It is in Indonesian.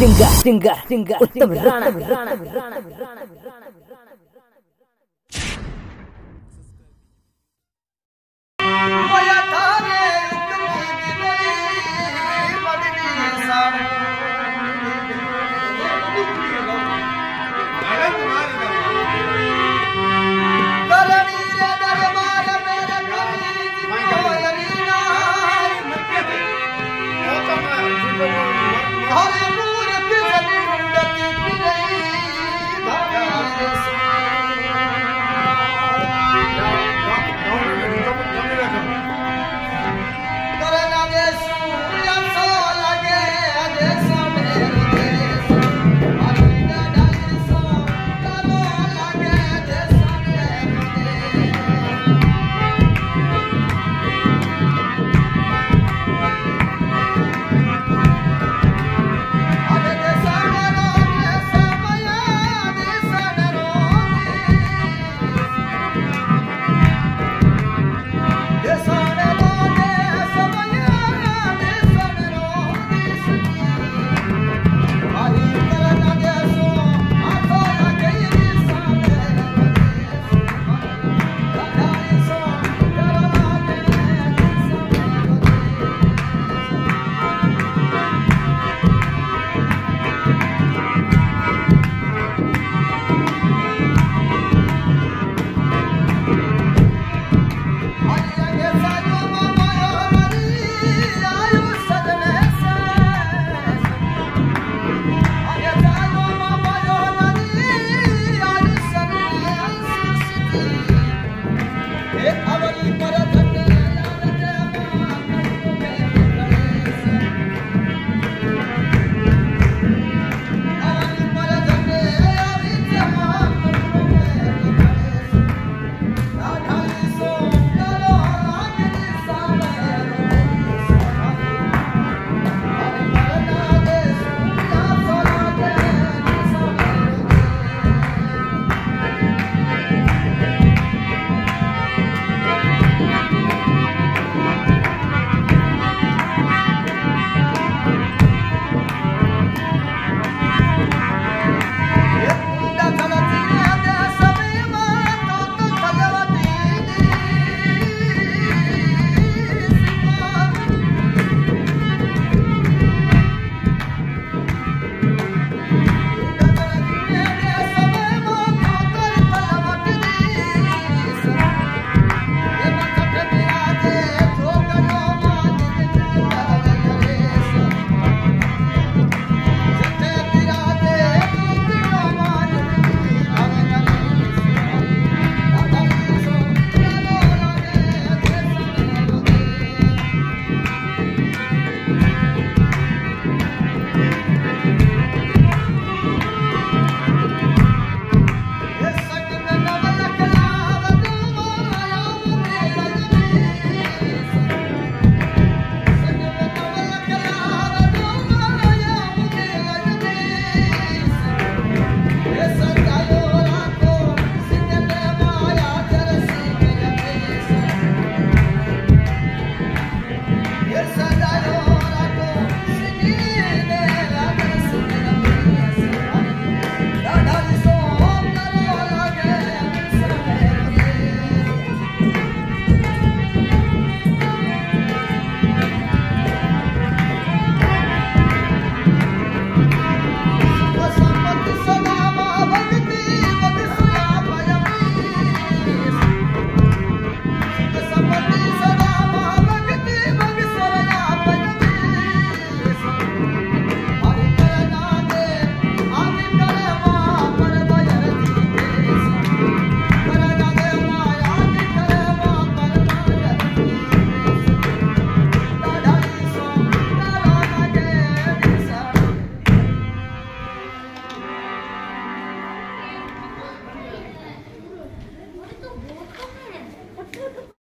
dengar dengar dengar dengar 诶